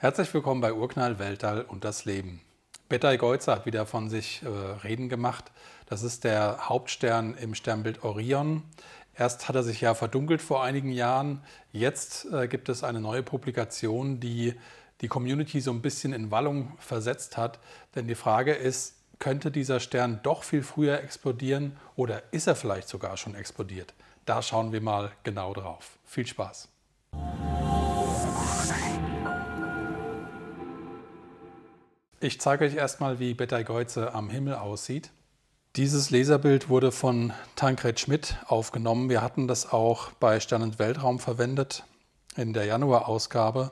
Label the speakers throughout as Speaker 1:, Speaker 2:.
Speaker 1: Herzlich willkommen bei Urknall, Weltall und das Leben. Betelgeuse hat wieder von sich äh, reden gemacht. Das ist der Hauptstern im Sternbild Orion. Erst hat er sich ja verdunkelt vor einigen Jahren. Jetzt äh, gibt es eine neue Publikation, die die Community so ein bisschen in Wallung versetzt hat. Denn die Frage ist, könnte dieser Stern doch viel früher explodieren oder ist er vielleicht sogar schon explodiert? Da schauen wir mal genau drauf. Viel Spaß! Ich zeige euch erstmal, wie Betelgeuse am Himmel aussieht. Dieses Laserbild wurde von Tankred Schmidt aufgenommen. Wir hatten das auch bei Stern und Weltraum verwendet in der Januar-Ausgabe.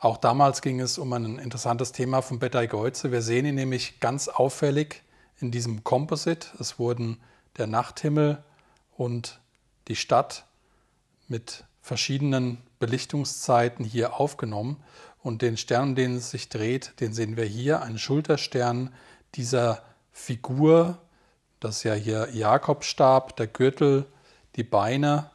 Speaker 1: Auch damals ging es um ein interessantes Thema von Betelgeuse. Wir sehen ihn nämlich ganz auffällig in diesem Composite. Es wurden der Nachthimmel und die Stadt mit verschiedenen Belichtungszeiten hier aufgenommen. Und den Stern, den es sich dreht, den sehen wir hier, ein Schulterstern dieser Figur, das ist ja hier Jakobstab, der Gürtel, die Beine.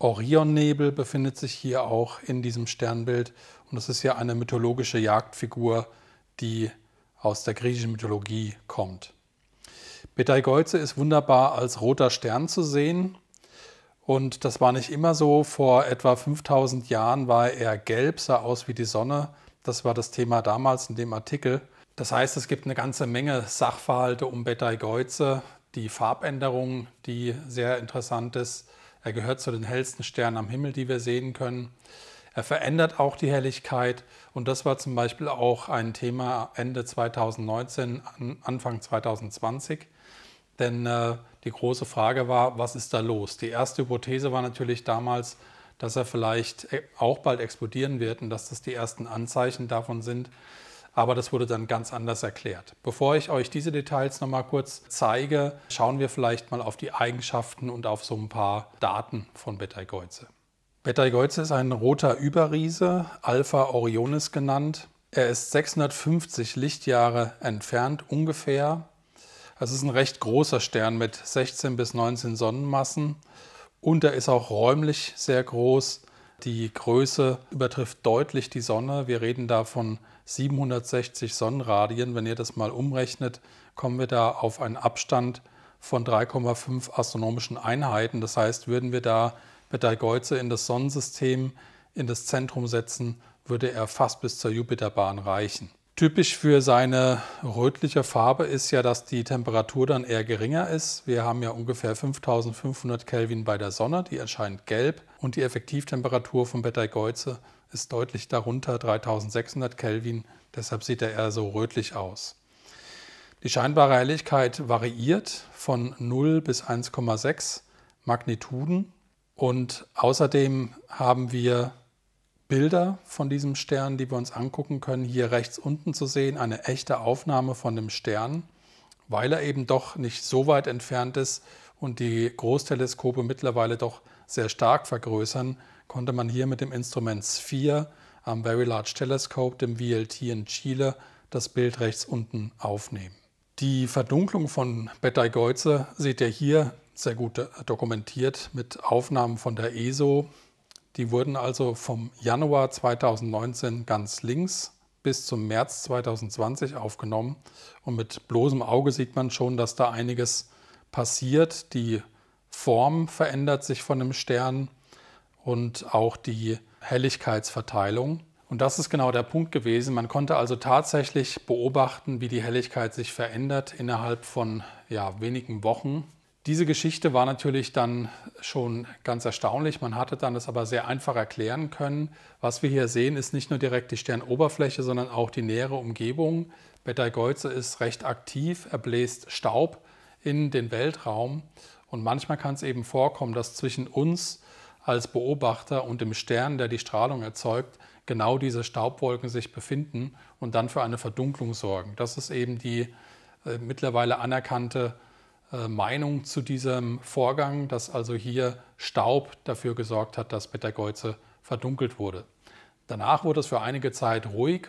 Speaker 1: Orionnebel befindet sich hier auch in diesem Sternbild. Und das ist ja eine mythologische Jagdfigur, die aus der griechischen Mythologie kommt. Betelgeuse ist wunderbar als roter Stern zu sehen. Und das war nicht immer so. Vor etwa 5000 Jahren war er gelb, sah aus wie die Sonne. Das war das Thema damals in dem Artikel. Das heißt, es gibt eine ganze Menge Sachverhalte um Betelgeuse. Die Farbänderung, die sehr interessant ist. Er gehört zu den hellsten Sternen am Himmel, die wir sehen können. Er verändert auch die Helligkeit und das war zum Beispiel auch ein Thema Ende 2019, Anfang 2020. Denn äh, die große Frage war, was ist da los? Die erste Hypothese war natürlich damals, dass er vielleicht äh, auch bald explodieren wird und dass das die ersten Anzeichen davon sind. Aber das wurde dann ganz anders erklärt. Bevor ich euch diese Details nochmal kurz zeige, schauen wir vielleicht mal auf die Eigenschaften und auf so ein paar Daten von Betelgeuse. Betelgeuse ist ein roter Überriese, Alpha Orionis genannt. Er ist 650 Lichtjahre entfernt ungefähr es ist ein recht großer Stern mit 16 bis 19 Sonnenmassen und er ist auch räumlich sehr groß. Die Größe übertrifft deutlich die Sonne. Wir reden da von 760 Sonnenradien. Wenn ihr das mal umrechnet, kommen wir da auf einen Abstand von 3,5 astronomischen Einheiten. Das heißt, würden wir da Betelgeuse in das Sonnensystem in das Zentrum setzen, würde er fast bis zur Jupiterbahn reichen. Typisch für seine rötliche Farbe ist ja, dass die Temperatur dann eher geringer ist. Wir haben ja ungefähr 5500 Kelvin bei der Sonne, die erscheint gelb und die Effektivtemperatur von Betelgeuse ist deutlich darunter, 3600 Kelvin, deshalb sieht er eher so rötlich aus. Die scheinbare Helligkeit variiert von 0 bis 1,6 Magnituden und außerdem haben wir Bilder von diesem Stern, die wir uns angucken können. Hier rechts unten zu sehen, eine echte Aufnahme von dem Stern, weil er eben doch nicht so weit entfernt ist und die Großteleskope mittlerweile doch sehr stark vergrößern, konnte man hier mit dem Instrument Sphere am Very Large Telescope, dem VLT in Chile, das Bild rechts unten aufnehmen. Die Verdunklung von Betelgeuse seht ihr hier sehr gut dokumentiert mit Aufnahmen von der ESO die wurden also vom Januar 2019 ganz links bis zum März 2020 aufgenommen. Und mit bloßem Auge sieht man schon, dass da einiges passiert. Die Form verändert sich von dem Stern und auch die Helligkeitsverteilung. Und das ist genau der Punkt gewesen. Man konnte also tatsächlich beobachten, wie die Helligkeit sich verändert innerhalb von ja, wenigen Wochen. Diese Geschichte war natürlich dann schon ganz erstaunlich. Man hatte dann das aber sehr einfach erklären können. Was wir hier sehen, ist nicht nur direkt die Sternoberfläche, sondern auch die nähere Umgebung. Betelgeuse ist recht aktiv, er bläst Staub in den Weltraum. Und manchmal kann es eben vorkommen, dass zwischen uns als Beobachter und dem Stern, der die Strahlung erzeugt, genau diese Staubwolken sich befinden und dann für eine Verdunklung sorgen. Das ist eben die äh, mittlerweile anerkannte Meinung zu diesem Vorgang, dass also hier Staub dafür gesorgt hat, dass Betelgeuse verdunkelt wurde. Danach wurde es für einige Zeit ruhig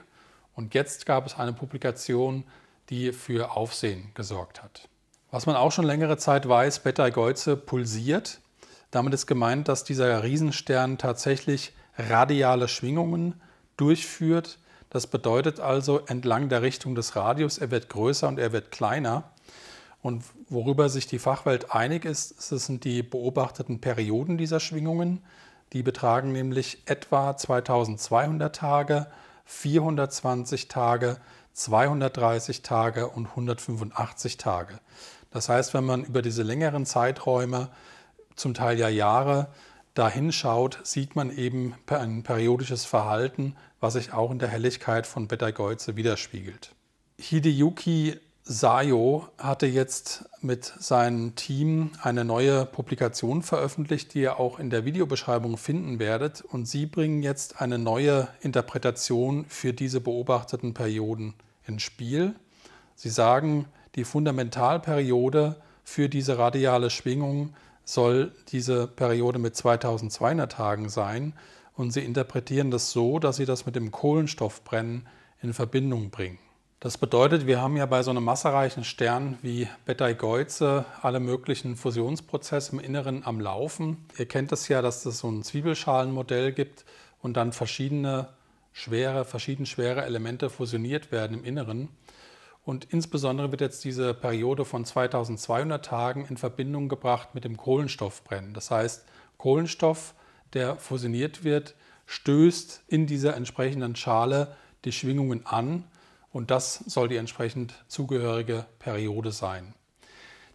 Speaker 1: und jetzt gab es eine Publikation, die für Aufsehen gesorgt hat. Was man auch schon längere Zeit weiß, Betelgeuse pulsiert. Damit ist gemeint, dass dieser Riesenstern tatsächlich radiale Schwingungen durchführt. Das bedeutet also entlang der Richtung des Radius, er wird größer und er wird kleiner. Und worüber sich die Fachwelt einig ist, sind die beobachteten Perioden dieser Schwingungen. Die betragen nämlich etwa 2200 Tage, 420 Tage, 230 Tage und 185 Tage. Das heißt, wenn man über diese längeren Zeiträume, zum Teil ja Jahre, da hinschaut, sieht man eben ein periodisches Verhalten, was sich auch in der Helligkeit von Betelgeuse widerspiegelt. Hideyuki Sayo hatte jetzt mit seinem Team eine neue Publikation veröffentlicht, die ihr auch in der Videobeschreibung finden werdet. Und sie bringen jetzt eine neue Interpretation für diese beobachteten Perioden ins Spiel. Sie sagen, die Fundamentalperiode für diese radiale Schwingung soll diese Periode mit 2200 Tagen sein. Und sie interpretieren das so, dass sie das mit dem Kohlenstoffbrennen in Verbindung bringen. Das bedeutet, wir haben ja bei so einem massereichen Stern wie Betelgeuse alle möglichen Fusionsprozesse im Inneren am Laufen. Ihr kennt es ja, dass es so ein Zwiebelschalenmodell gibt und dann verschiedene schwere, verschieden schwere Elemente fusioniert werden im Inneren. Und insbesondere wird jetzt diese Periode von 2200 Tagen in Verbindung gebracht mit dem Kohlenstoffbrennen. Das heißt, Kohlenstoff, der fusioniert wird, stößt in dieser entsprechenden Schale die Schwingungen an und das soll die entsprechend zugehörige Periode sein.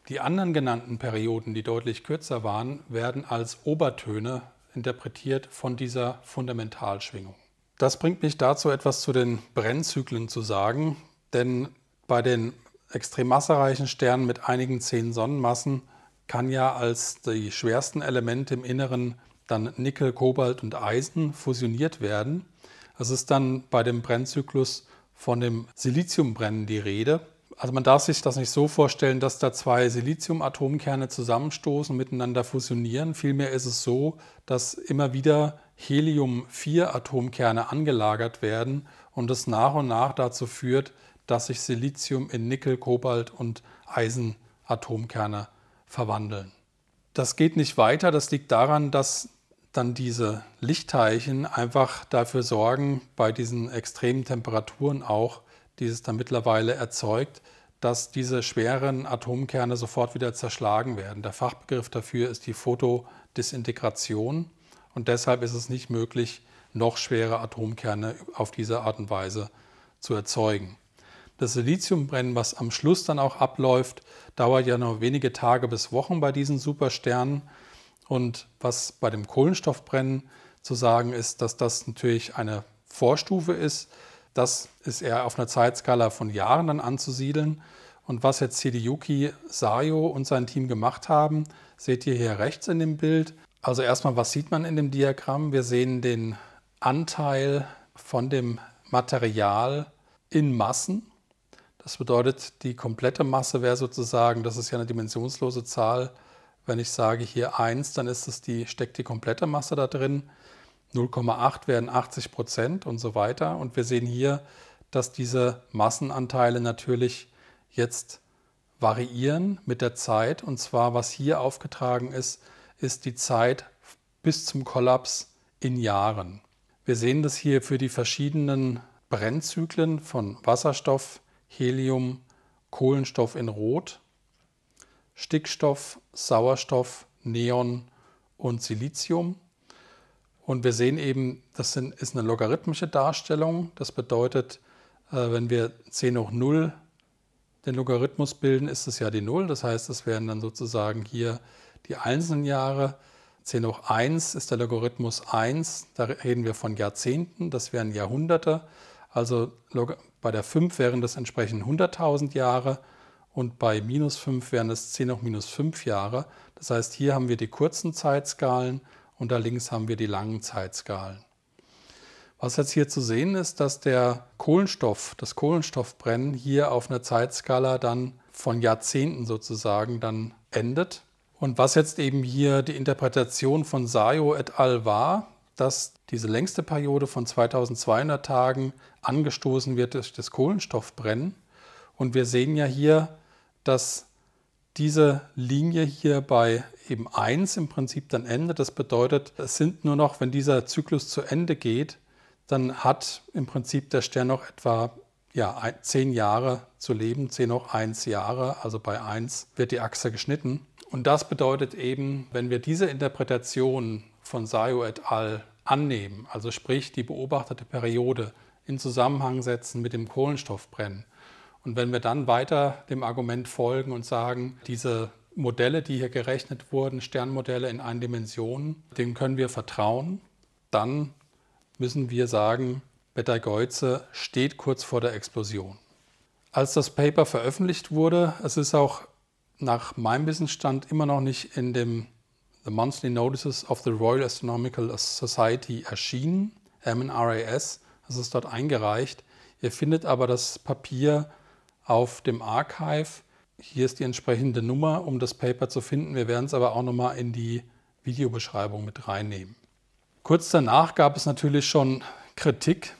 Speaker 1: Die anderen genannten Perioden, die deutlich kürzer waren, werden als Obertöne interpretiert von dieser Fundamentalschwingung. Das bringt mich dazu, etwas zu den Brennzyklen zu sagen, denn bei den extrem massereichen Sternen mit einigen zehn Sonnenmassen kann ja als die schwersten Elemente im Inneren dann Nickel, Kobalt und Eisen fusioniert werden. Es ist dann bei dem Brennzyklus von dem Siliziumbrennen die Rede. Also man darf sich das nicht so vorstellen, dass da zwei Siliziumatomkerne zusammenstoßen, miteinander fusionieren. Vielmehr ist es so, dass immer wieder Helium-4-Atomkerne angelagert werden und das nach und nach dazu führt, dass sich Silizium in Nickel, Kobalt und Eisenatomkerne verwandeln. Das geht nicht weiter. Das liegt daran, dass dann diese Lichtteilchen einfach dafür sorgen, bei diesen extremen Temperaturen auch, die es dann mittlerweile erzeugt, dass diese schweren Atomkerne sofort wieder zerschlagen werden. Der Fachbegriff dafür ist die Photodisintegration und deshalb ist es nicht möglich, noch schwere Atomkerne auf diese Art und Weise zu erzeugen. Das Siliziumbrennen, was am Schluss dann auch abläuft, dauert ja nur wenige Tage bis Wochen bei diesen Supersternen. Und was bei dem Kohlenstoffbrennen zu sagen ist, dass das natürlich eine Vorstufe ist. Das ist eher auf einer Zeitskala von Jahren dann anzusiedeln. Und was jetzt Hideyuki Sayo und sein Team gemacht haben, seht ihr hier rechts in dem Bild. Also erstmal, was sieht man in dem Diagramm? Wir sehen den Anteil von dem Material in Massen. Das bedeutet, die komplette Masse wäre sozusagen, das ist ja eine dimensionslose Zahl, wenn ich sage hier 1, dann ist es die, steckt die komplette Masse da drin. 0,8 werden 80 Prozent und so weiter. Und wir sehen hier, dass diese Massenanteile natürlich jetzt variieren mit der Zeit. Und zwar, was hier aufgetragen ist, ist die Zeit bis zum Kollaps in Jahren. Wir sehen das hier für die verschiedenen Brennzyklen von Wasserstoff, Helium, Kohlenstoff in Rot Stickstoff, Sauerstoff, Neon und Silizium. Und wir sehen eben, das ist eine logarithmische Darstellung. Das bedeutet, äh, wenn wir 10 hoch 0 den Logarithmus bilden, ist es ja die 0. Das heißt, es wären dann sozusagen hier die einzelnen Jahre. 10 hoch 1 ist der Logarithmus 1. Da reden wir von Jahrzehnten. Das wären Jahrhunderte. Also bei der 5 wären das entsprechend 100.000 Jahre und bei minus 5 wären es 10 hoch minus 5 Jahre. Das heißt, hier haben wir die kurzen Zeitskalen und da links haben wir die langen Zeitskalen. Was jetzt hier zu sehen ist, dass der Kohlenstoff, das Kohlenstoffbrennen hier auf einer Zeitskala dann von Jahrzehnten sozusagen dann endet. Und was jetzt eben hier die Interpretation von Sayo et al. war, dass diese längste Periode von 2200 Tagen angestoßen wird durch das Kohlenstoffbrennen. Und wir sehen ja hier, dass diese Linie hier bei eben 1 im Prinzip dann endet. Das bedeutet, es sind nur noch, wenn dieser Zyklus zu Ende geht, dann hat im Prinzip der Stern noch etwa ja, zehn Jahre zu leben, zehn noch eins Jahre, also bei eins wird die Achse geschnitten. Und das bedeutet eben, wenn wir diese Interpretation von Sayo et al. annehmen, also sprich die beobachtete Periode in Zusammenhang setzen mit dem Kohlenstoffbrennen, und wenn wir dann weiter dem Argument folgen und sagen, diese Modelle, die hier gerechnet wurden, Sternmodelle in einen Dimensionen, denen können wir vertrauen, dann müssen wir sagen, Betelgeuse steht kurz vor der Explosion. Als das Paper veröffentlicht wurde, es ist auch nach meinem Wissensstand immer noch nicht in dem The Monthly Notices of the Royal Astronomical Society erschienen, MNRAS, es ist dort eingereicht. Ihr findet aber das Papier auf dem Archive. Hier ist die entsprechende Nummer, um das Paper zu finden. Wir werden es aber auch nochmal in die Videobeschreibung mit reinnehmen. Kurz danach gab es natürlich schon Kritik.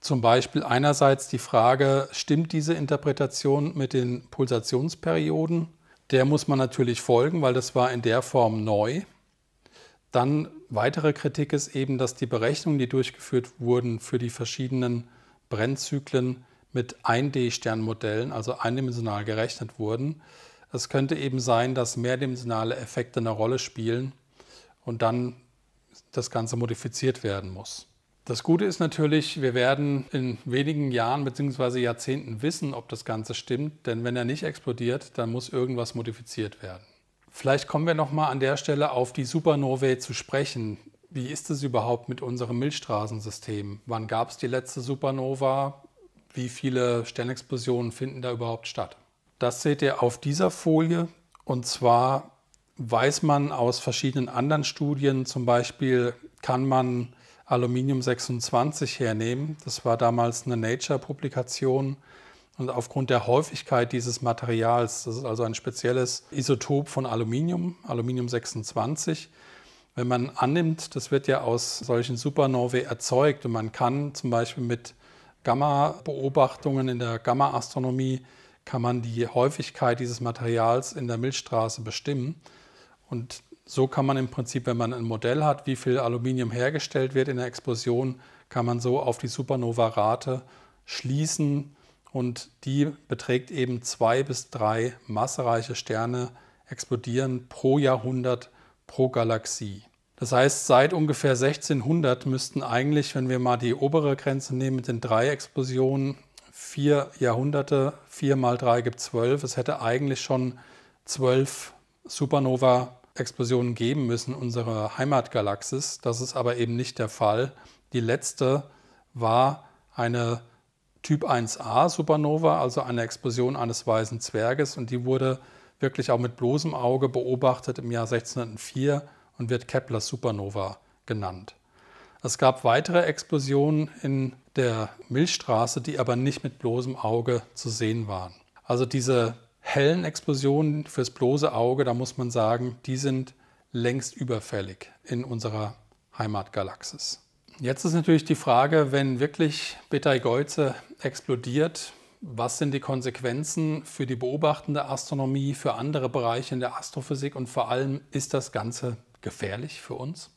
Speaker 1: Zum Beispiel einerseits die Frage, stimmt diese Interpretation mit den Pulsationsperioden? Der muss man natürlich folgen, weil das war in der Form neu. Dann weitere Kritik ist eben, dass die Berechnungen, die durchgeführt wurden für die verschiedenen Brennzyklen, mit 1D-Sternmodellen, also eindimensional gerechnet wurden. Es könnte eben sein, dass mehrdimensionale Effekte eine Rolle spielen und dann das Ganze modifiziert werden muss. Das Gute ist natürlich, wir werden in wenigen Jahren bzw. Jahrzehnten wissen, ob das Ganze stimmt, denn wenn er nicht explodiert, dann muss irgendwas modifiziert werden. Vielleicht kommen wir noch mal an der Stelle auf die Supernovae zu sprechen. Wie ist es überhaupt mit unserem Milchstraßensystem? Wann gab es die letzte Supernova? Wie viele Sternexplosionen finden da überhaupt statt. Das seht ihr auf dieser Folie und zwar weiß man aus verschiedenen anderen Studien, zum Beispiel kann man Aluminium 26 hernehmen. Das war damals eine Nature-Publikation. Und aufgrund der Häufigkeit dieses Materials, das ist also ein spezielles Isotop von Aluminium, Aluminium 26, wenn man annimmt, das wird ja aus solchen Supernovae erzeugt und man kann zum Beispiel mit Gamma-Beobachtungen in der Gamma-Astronomie kann man die Häufigkeit dieses Materials in der Milchstraße bestimmen. Und so kann man im Prinzip, wenn man ein Modell hat, wie viel Aluminium hergestellt wird in der Explosion, kann man so auf die Supernova-Rate schließen. Und die beträgt eben zwei bis drei massereiche Sterne explodieren pro Jahrhundert pro Galaxie. Das heißt, seit ungefähr 1600 müssten eigentlich, wenn wir mal die obere Grenze nehmen mit den drei Explosionen, vier Jahrhunderte, vier mal drei gibt zwölf. Es hätte eigentlich schon zwölf Supernova-Explosionen geben müssen, unsere Heimatgalaxis. Das ist aber eben nicht der Fall. Die letzte war eine Typ 1a Supernova, also eine Explosion eines weißen Zwerges und die wurde wirklich auch mit bloßem Auge beobachtet im Jahr 1604 und wird Keplers Supernova genannt. Es gab weitere Explosionen in der Milchstraße, die aber nicht mit bloßem Auge zu sehen waren. Also diese hellen Explosionen fürs bloße Auge, da muss man sagen, die sind längst überfällig in unserer Heimatgalaxis. Jetzt ist natürlich die Frage, wenn wirklich Betelgeuse explodiert, was sind die Konsequenzen für die beobachtende Astronomie, für andere Bereiche in der Astrophysik und vor allem ist das Ganze gefährlich für uns?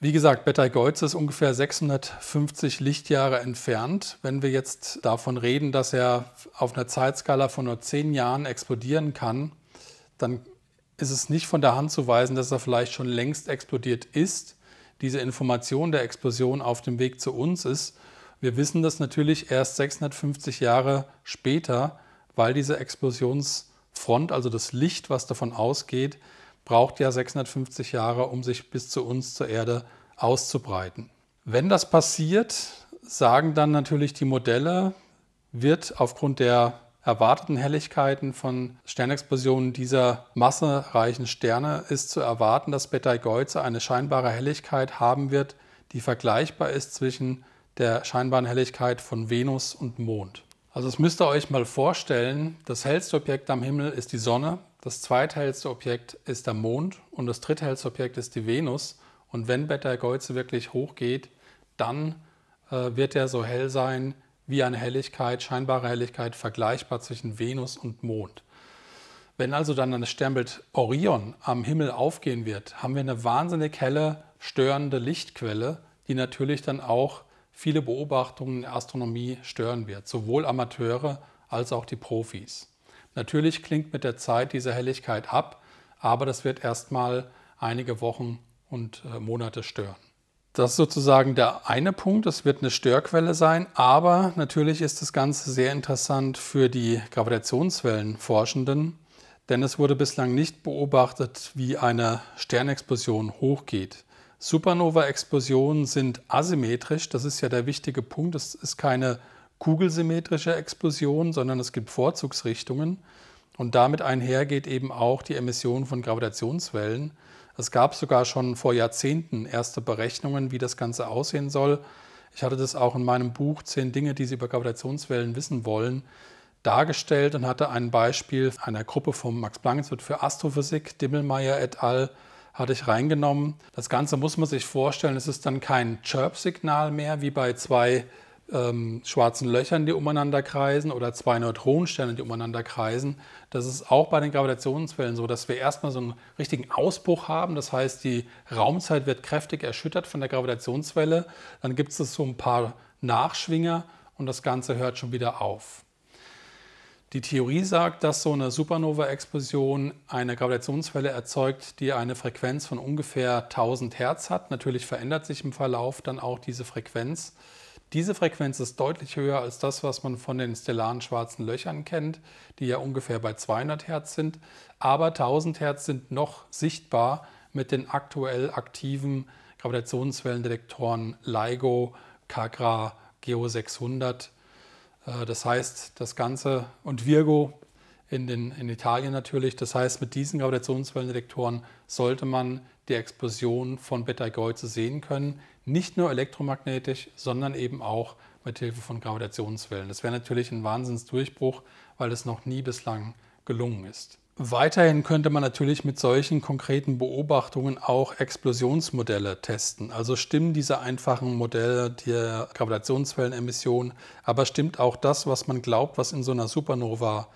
Speaker 1: Wie gesagt, Betelgeuse ist ungefähr 650 Lichtjahre entfernt. Wenn wir jetzt davon reden, dass er auf einer Zeitskala von nur 10 Jahren explodieren kann, dann ist es nicht von der Hand zu weisen, dass er vielleicht schon längst explodiert ist. Diese Information der Explosion auf dem Weg zu uns ist. Wir wissen das natürlich erst 650 Jahre später, weil diese Explosionsfront, also das Licht, was davon ausgeht, braucht ja 650 Jahre, um sich bis zu uns zur Erde auszubreiten. Wenn das passiert, sagen dann natürlich die Modelle, wird aufgrund der erwarteten Helligkeiten von Sternexplosionen dieser massereichen Sterne ist zu erwarten, dass Betelgeuse eine scheinbare Helligkeit haben wird, die vergleichbar ist zwischen der scheinbaren Helligkeit von Venus und Mond. Also das müsst ihr euch mal vorstellen, das hellste Objekt am Himmel ist die Sonne, das zweithellste Objekt ist der Mond und das dritthellste Objekt ist die Venus. Und wenn Betelgeuse wirklich hochgeht, dann äh, wird er so hell sein wie eine Helligkeit, scheinbare Helligkeit, vergleichbar zwischen Venus und Mond. Wenn also dann das Sternbild Orion am Himmel aufgehen wird, haben wir eine wahnsinnig helle, störende Lichtquelle, die natürlich dann auch viele Beobachtungen in der Astronomie stören wird, sowohl Amateure als auch die Profis. Natürlich klingt mit der Zeit diese Helligkeit ab, aber das wird erstmal einige Wochen und äh, Monate stören. Das ist sozusagen der eine Punkt, es wird eine Störquelle sein, aber natürlich ist das Ganze sehr interessant für die Gravitationswellenforschenden, denn es wurde bislang nicht beobachtet, wie eine Sternexplosion hochgeht. Supernova-Explosionen sind asymmetrisch, das ist ja der wichtige Punkt. Es ist keine kugelsymmetrische Explosion, sondern es gibt Vorzugsrichtungen. Und damit einher geht eben auch die Emission von Gravitationswellen. Es gab sogar schon vor Jahrzehnten erste Berechnungen, wie das Ganze aussehen soll. Ich hatte das auch in meinem Buch Zehn Dinge, die Sie über Gravitationswellen wissen wollen, dargestellt und hatte ein Beispiel einer Gruppe vom Max-Planck-Institut für Astrophysik, Dimmelmeier et al., hatte ich reingenommen. Das Ganze muss man sich vorstellen, es ist dann kein Chirp-Signal mehr wie bei zwei ähm, schwarzen Löchern, die umeinander kreisen oder zwei Neutronensternen, die umeinander kreisen. Das ist auch bei den Gravitationswellen so, dass wir erstmal so einen richtigen Ausbruch haben. Das heißt, die Raumzeit wird kräftig erschüttert von der Gravitationswelle. Dann gibt es so ein paar Nachschwinger und das Ganze hört schon wieder auf. Die Theorie sagt, dass so eine Supernova-Explosion eine Gravitationswelle erzeugt, die eine Frequenz von ungefähr 1000 Hertz hat. Natürlich verändert sich im Verlauf dann auch diese Frequenz. Diese Frequenz ist deutlich höher als das, was man von den stellaren schwarzen Löchern kennt, die ja ungefähr bei 200 Hertz sind. Aber 1000 Hertz sind noch sichtbar mit den aktuell aktiven Gravitationswellendetektoren LIGO, CAGRA, GEO 600. Äh, das heißt, das Ganze und Virgo in, den, in Italien natürlich. Das heißt, mit diesen Gravitationswellendetektoren sollte man die Explosion von Betelgeuse sehen können. Nicht nur elektromagnetisch, sondern eben auch mit Hilfe von Gravitationswellen. Das wäre natürlich ein Wahnsinnsdurchbruch, weil es noch nie bislang gelungen ist. Weiterhin könnte man natürlich mit solchen konkreten Beobachtungen auch Explosionsmodelle testen. Also stimmen diese einfachen Modelle der Gravitationswellenemission, aber stimmt auch das, was man glaubt, was in so einer Supernova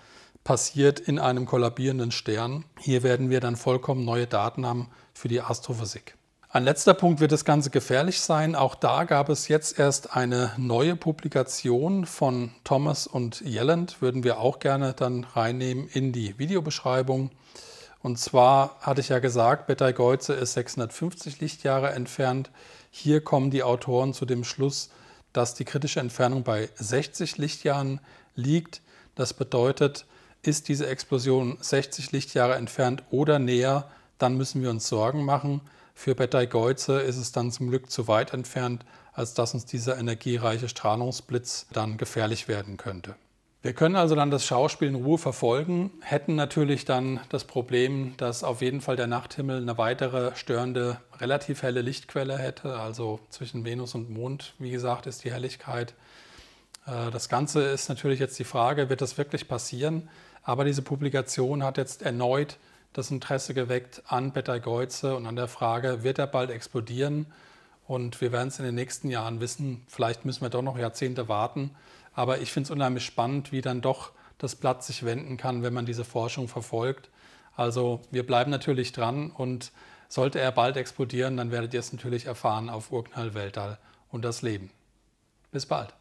Speaker 1: passiert in einem kollabierenden Stern. Hier werden wir dann vollkommen neue Daten haben für die Astrophysik. Ein letzter Punkt wird das Ganze gefährlich sein. Auch da gab es jetzt erst eine neue Publikation von Thomas und Yelland, würden wir auch gerne dann reinnehmen in die Videobeschreibung. Und zwar hatte ich ja gesagt, Betelgeuse ist 650 Lichtjahre entfernt. Hier kommen die Autoren zu dem Schluss, dass die kritische Entfernung bei 60 Lichtjahren liegt. Das bedeutet, ist diese Explosion 60 Lichtjahre entfernt oder näher, dann müssen wir uns Sorgen machen. Für Betelgeuse ist es dann zum Glück zu weit entfernt, als dass uns dieser energiereiche Strahlungsblitz dann gefährlich werden könnte. Wir können also dann das Schauspiel in Ruhe verfolgen, hätten natürlich dann das Problem, dass auf jeden Fall der Nachthimmel eine weitere störende, relativ helle Lichtquelle hätte. Also zwischen Venus und Mond, wie gesagt, ist die Helligkeit. Äh, das Ganze ist natürlich jetzt die Frage, wird das wirklich passieren? Aber diese Publikation hat jetzt erneut das Interesse geweckt an Betelgeuse und an der Frage, wird er bald explodieren? Und wir werden es in den nächsten Jahren wissen. Vielleicht müssen wir doch noch Jahrzehnte warten. Aber ich finde es unheimlich spannend, wie dann doch das Blatt sich wenden kann, wenn man diese Forschung verfolgt. Also wir bleiben natürlich dran und sollte er bald explodieren, dann werdet ihr es natürlich erfahren auf Urknall Weltall und das Leben. Bis bald.